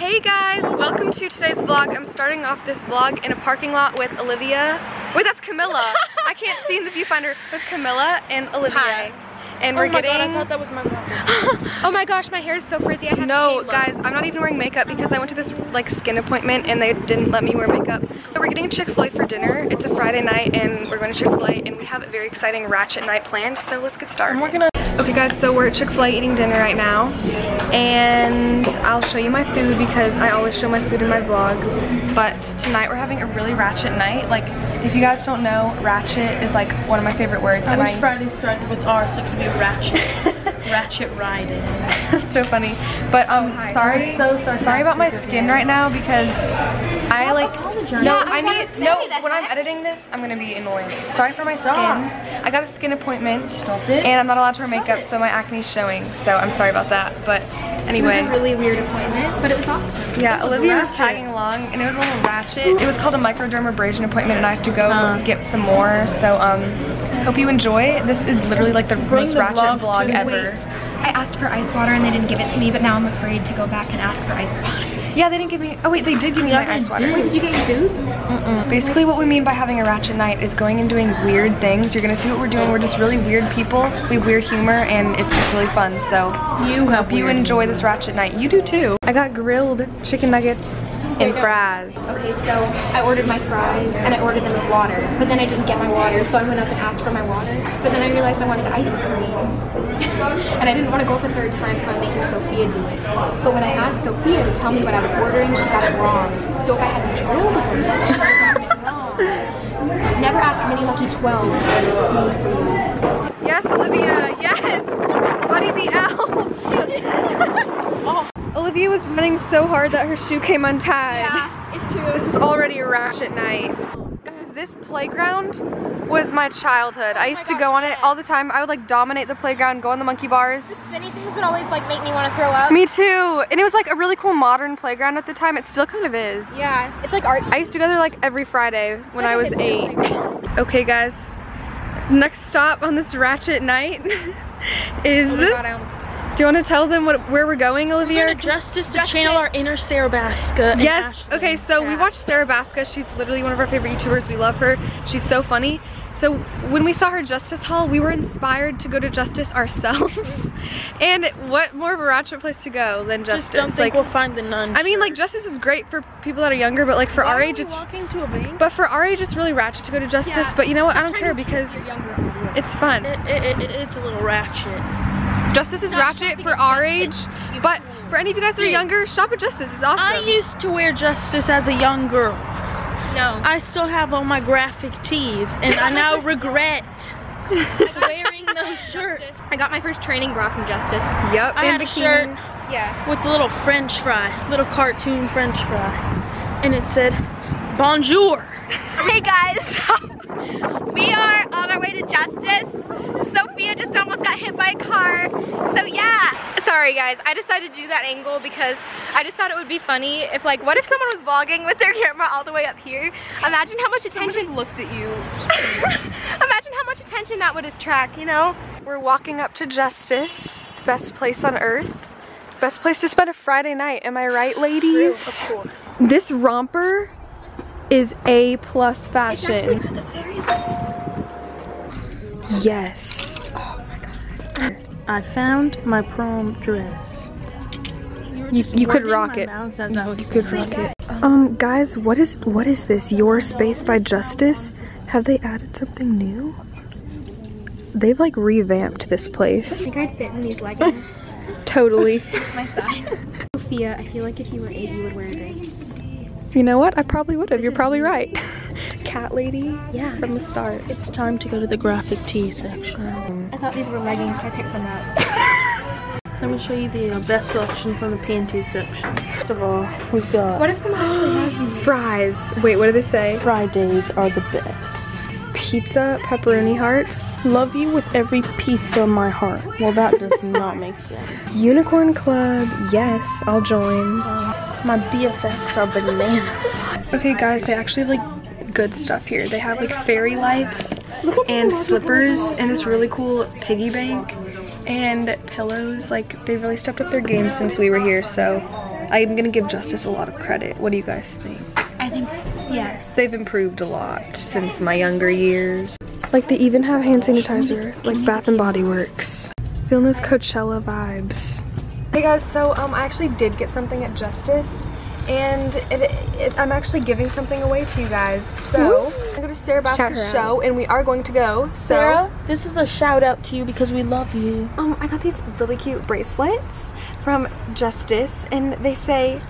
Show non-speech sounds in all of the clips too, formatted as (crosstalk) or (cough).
Hey guys, welcome to today's vlog. I'm starting off this vlog in a parking lot with Olivia. Wait, that's Camilla. I can't see in the viewfinder with Camilla and Olivia. Hi. And oh we're my getting. god, I thought that was my mom. (gasps) Oh my gosh, my hair is so frizzy. I have No, guys, I'm not even wearing makeup because I went to this like skin appointment and they didn't let me wear makeup. So we're getting Chick-fil-A for dinner. It's a Friday night and we're going to Chick-fil-A and we have a very exciting ratchet night planned. So let's get started. we're gonna Okay guys, so we're at Chick-fil-A eating dinner right now. And I'll show you my food because I always show my food in my vlogs. But tonight we're having a really ratchet night. Like if you guys don't know ratchet is like one of my favorite words. I and wish Friday started with R so it could be ratchet. (laughs) ratchet riding. (laughs) so funny. But um sorry So sorry, sorry about my skin right now because I like no I need no when I'm editing this I'm gonna be annoying sorry for my skin Stop. I got a skin appointment Stop it. and I'm not allowed to wear makeup so my acne's showing so I'm sorry about that but anyway It was a really weird appointment, but it was awesome. Yeah, Olivia was tagging along and it was a little ratchet. It was called a microdermabrasion appointment and I have to go Uh. get some more. So um hope you enjoy. This is literally like the Bring most the ratchet vlog vlog, ever. I asked for ice water and they didn't give it to me, but now I'm afraid to go back and ask for ice water. Yeah, they didn't give me Oh wait, they did give me Yeah, my ice water. did. Wait, did you get your food? Mm-mm. Basically what we mean by having a ratchet night is going and doing weird things. You're gonna see what we're doing. We're just really weird people. We have weird humor and it's just really fun. So You hope you enjoy this ratchet night. You do too. I got grilled chicken nuggets and fries. Okay, so I ordered my fries and I ordered them with water, but then I didn't get my water, so I went up and asked for my water, but then I realized I wanted ice cream. (laughs) and I didn't want to go up a third time, so I'm making Sophia do it. But when I asked Sophia to tell me what I was ordering, she got it wrong. So if I hadn't drilled her, she would have gotten it wrong. Never ask Mini Lucie 12 to order food for you. Yes, Olivia, yes! Buddy the elf! Olivia was running so hard that her shoe came untied. it's true. This is already a ratchet night. Guys, this playground was my childhood. Oh I used to go on it all the time. I would like dominate the playground, go on the monkey bars. Spinny things would always like make me want to throw up. Me too. And it was like a really cool modern playground at the time. It still kind of is. Yeah, it's like art. I used to go there like every Friday when I was eight. (laughs) Okay guys, next stop on this ratchet night (laughs) is, Oh my God, I almost- do you want to tell them what where we're going, Olivia? We're gonna Justice to Justice. channel our inner Sarah Baska. Yes. Ashley. Okay, so we watched Sarah Baska. She's literally one of our favorite YouTubers. We love her. She's so funny. So when we saw her Justice Haul, we were inspired to go to Justice ourselves. (laughs) and what more of a ratchet place to go than Justice? Just don't think like, we'll find the nun. I mean, like. Justice is great for people that are younger, but like for Why our age, it's. walking to a bank. But for our age, it's really ratchet to go to Justice. Yeah. But you know what? I don't care because it's fun. It, it, it, it's a little ratchet. Justice is Not ratchet for our Justice. age, but for any of you guys that are younger, shop at Justice. It's awesome. I used to wear Justice as a young girl. No. I still have all my graphic tees, and I now (laughs) regret wearing those shirts I got my first training bra from Justice. Yep, I and had a shirt. Yeah. with the little French fry, little cartoon French fry, and it said "Bonjour." Hey guys, (laughs) we are on our way to Justice. Sophia just almost got hit by a car. So yeah. Sorry guys, I decided to do that angle because I just thought it would be funny if like, what if someone was vlogging with their (laughs) camera all the way up here? Imagine how much attention looked at you. (laughs) Imagine how much attention that would attract, you know? We're walking up to Justice, the best place on earth. Best place to spend a Friday night, am I right ladies? Of course. This romper is A plus fashion. Yes. Oh my god. I found my prom dress. You, you could rock it. mouths as I was You could rock it. Um, guys, what is what is this? Your Space by Justice? Have they added something new? They've like revamped this place. I think I'd fit in these leggings. (laughs) Totally. (laughs) It's my size. Sophia, I feel like if you were eight, you would wear this. You know what? I probably would have. This You're probably you. right. (laughs) Cat lady Yeah. from the start. It's time to go to the graphic tee section. I thought these were leggings, so I picked them up. (laughs) Let me show you the uh, best selection from the panty section. First of all, we've got What if someone actually has (gasps) these? Fries. Wait, what do they say? Fridays are the best. Pizza, pepperoni hearts, Love you with every pizza in my heart. Well, that does (laughs) not make sense. Unicorn Club. Yes, I'll join. My BFFs are bananas. Okay, guys, they actually have like good stuff here. They have like fairy lights and slippers and this really cool piggy bank and pillows. Like they really stepped up their game since we were here, so I'm gonna give Justice a lot of credit. What do you guys think? I think yes. They've improved a lot since my younger years. Like they even have hand sanitizer, like Bath and Body Works. Feeling those Coachella vibes. Hey guys, so um, I actually did get something at Justice, and it, it, I'm actually giving something away to you guys. So I'm go to Sarah Shout Basker's her show, and we are going to go. So Sarah, this is a shout out to you because we love you. um, I got these really cute bracelets from Justice, and they say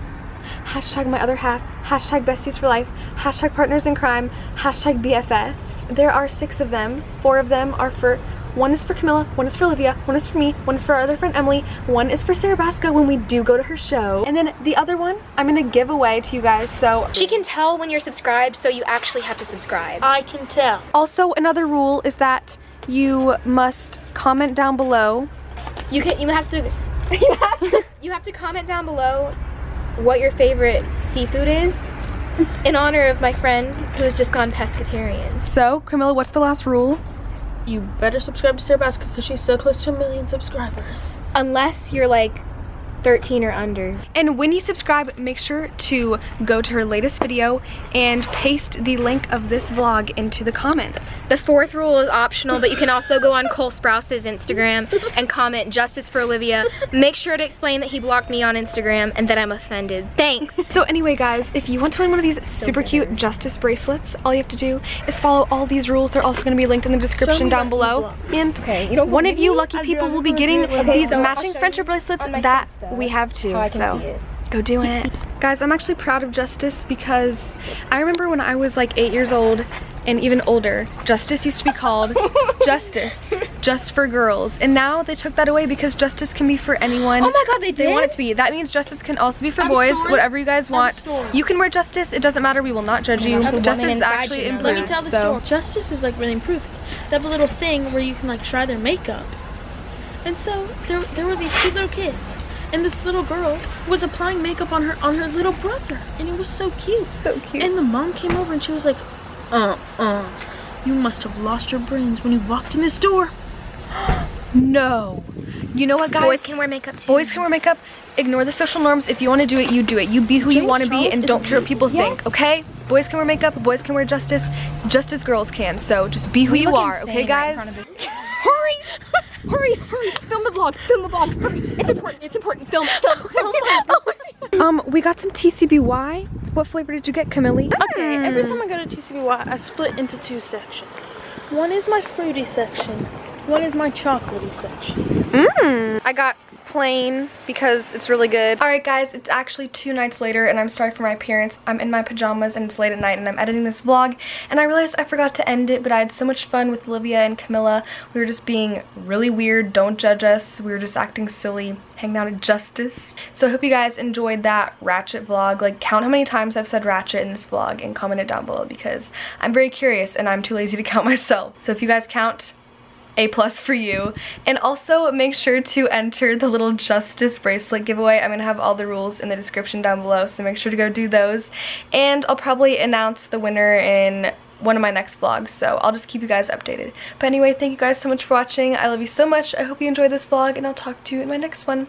hashtag my other half, hashtag besties for life, hashtag partners in crime, hashtag BFF. There are six of them. Four of them are for, one is for Camilla, one is for Olivia, one is for me, one is for our other friend Emily, one is for Sarah Baska when we do go to her show. And then the other one, I'm gonna give away to you guys, so. She can tell when you're subscribed, so you actually have to subscribe. I can tell. Also, another rule is that you must comment down below You can. You have to. (laughs) You have to, you have to comment down below what your favorite seafood is, in honor of my friend who has just gone pescatarian. So, Camilla, what's the last rule? You better subscribe to Sarah Baska because she's so close to a million subscribers. Unless you're like 13 or under. And when you subscribe, make sure to go to her latest video and paste the link of this vlog into the comments. The fourth rule is optional, but you can also go on Cole Sprouse's Instagram and comment Justice for Olivia. Make sure to explain that he blocked me on Instagram and that I'm offended. Thanks. So anyway guys, if you want to win one of these super cute Justice bracelets, all you have to do is follow all these rules. They're also going to be linked in the description down below. And Okay, you don't one of you lucky people will be getting okay, these so matching show friendship bracelets that Insta we have to, how I can so see it. go do it. Guys, I'm actually proud of Justice because I remember when I was like eight years old and even older, Justice used to be called (laughs) Justice, just for girls. And now they took that away because Justice can be for anyone Oh my god, they did? they want it to be. That means Justice can also be for I have a boys, whatever you guys I have a want. You can wear Justice, it doesn't matter, we will not judge oh you. have Justice is actually you now. improved. Let me tell the so. story. Justice is like really improved. They have a little thing where you can like try their makeup. And so there, there were these two little kids. And this little girl was applying makeup on her on her little brother. And it was so cute. So cute. And the mom came over and she was like, uh-uh. You must have lost your brains when you walked in this door. (gasps) No. You know what, guys? Boys can wear makeup too. Boys can wear makeup. Ignore the social norms. If you want to do it, you do it. You be who you want to be and don't care what people Yes. think, okay? Boys can wear makeup, boys can wear justice, just as girls can. So just be who you are, okay, guys? of (laughs) hurry! Hurry, hurry! Film the vlog, film the vlog, hurry! It's important, it's important. Film, film, (laughs) film. (laughs) um, we got some TCBY. What flavor did you get, Camille? Okay, every time I go to TCBY, I split into two sections. One is my fruity section. One is my chocolatey section. Mmm. I got plain because it's really good. Alright guys, it's actually two nights later and I'm sorry for my appearance. I'm in my pajamas and it's late at night and I'm editing this vlog and I realized I forgot to end it but I had so much fun with Olivia and Camilla. We were just being really weird, don't judge us. We were just acting silly, hanging out at Justice. So I hope you guys enjoyed that Ratchet vlog. Like count how many times I've said Ratchet in this vlog and comment it down below because I'm very curious and I'm too lazy to count (laughs) myself. So if you guys count, a plus for you. And also make sure to enter the little justice bracelet giveaway. I'm gonna have all the rules in the description down below, so make sure to go do those. And I'll probably announce the winner in one of my next vlogs, so I'll just keep you guys updated. But anyway, thank you guys so much for watching. I love you so much. I hope you enjoyed this vlog, and I'll talk to you in my next one.